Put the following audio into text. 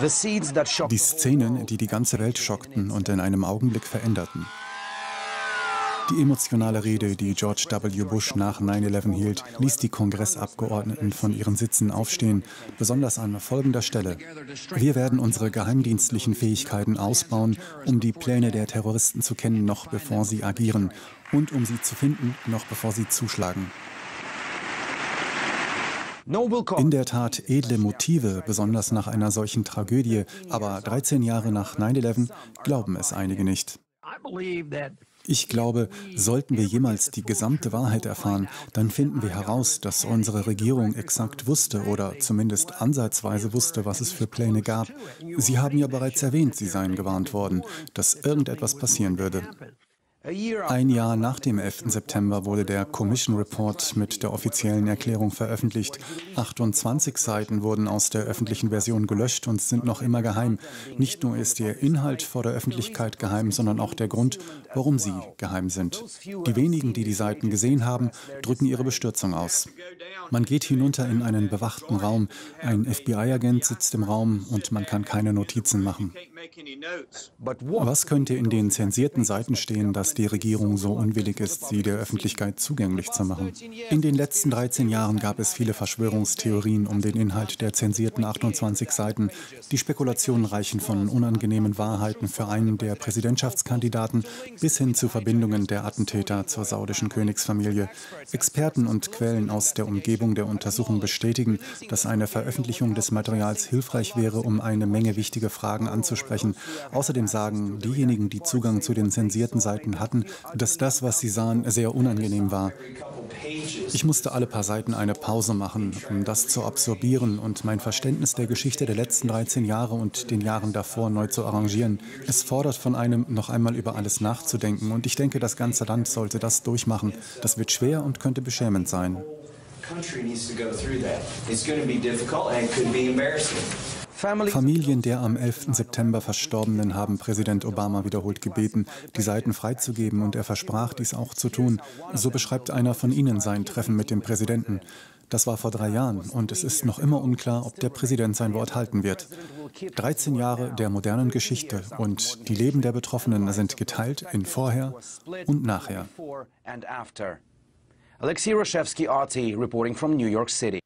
Die Szenen, die die ganze Welt schockten und in einem Augenblick veränderten. Die emotionale Rede, die George W. Bush nach 9-11 hielt, ließ die Kongressabgeordneten von ihren Sitzen aufstehen, besonders an folgender Stelle. Wir werden unsere geheimdienstlichen Fähigkeiten ausbauen, um die Pläne der Terroristen zu kennen, noch bevor sie agieren, und um sie zu finden, noch bevor sie zuschlagen. In der Tat edle Motive, besonders nach einer solchen Tragödie, aber 13 Jahre nach 9-11 glauben es einige nicht. Ich glaube, sollten wir jemals die gesamte Wahrheit erfahren, dann finden wir heraus, dass unsere Regierung exakt wusste oder zumindest ansatzweise wusste, was es für Pläne gab. Sie haben ja bereits erwähnt, Sie seien gewarnt worden, dass irgendetwas passieren würde. Ein Jahr nach dem 11. September wurde der Commission Report mit der offiziellen Erklärung veröffentlicht. 28 Seiten wurden aus der öffentlichen Version gelöscht und sind noch immer geheim. Nicht nur ist der Inhalt vor der Öffentlichkeit geheim, sondern auch der Grund, warum sie geheim sind. Die wenigen, die die Seiten gesehen haben, drücken ihre Bestürzung aus. Man geht hinunter in einen bewachten Raum. Ein FBI-Agent sitzt im Raum und man kann keine Notizen machen. Was könnte in den zensierten Seiten stehen, dass die Regierung so unwillig ist, sie der Öffentlichkeit zugänglich zu machen. In den letzten 13 Jahren gab es viele Verschwörungstheorien um den Inhalt der zensierten 28 Seiten. Die Spekulationen reichen von unangenehmen Wahrheiten für einen der Präsidentschaftskandidaten bis hin zu Verbindungen der Attentäter zur saudischen Königsfamilie. Experten und Quellen aus der Umgebung der Untersuchung bestätigen, dass eine Veröffentlichung des Materials hilfreich wäre, um eine Menge wichtige Fragen anzusprechen. Außerdem sagen diejenigen, die Zugang zu den zensierten Seiten hatten, hatten, dass das, was sie sahen, sehr unangenehm war. Ich musste alle paar Seiten eine Pause machen, um das zu absorbieren und mein Verständnis der Geschichte der letzten 13 Jahre und den Jahren davor neu zu arrangieren. Es fordert von einem, noch einmal über alles nachzudenken und ich denke, das ganze Land sollte das durchmachen. Das wird schwer und könnte beschämend sein. country needs to go through that. It's going to be difficult and it could be embarrassing. Familien der am 11. September Verstorbenen haben Präsident Obama wiederholt gebeten, die Seiten freizugeben, und er versprach, dies auch zu tun. So beschreibt einer von ihnen sein Treffen mit dem Präsidenten. Das war vor drei Jahren und es ist noch immer unklar, ob der Präsident sein Wort halten wird. 13 Jahre der modernen Geschichte und die Leben der Betroffenen sind geteilt in Vorher und Nachher. Alexei Roshevsky, RT, reporting from New York City.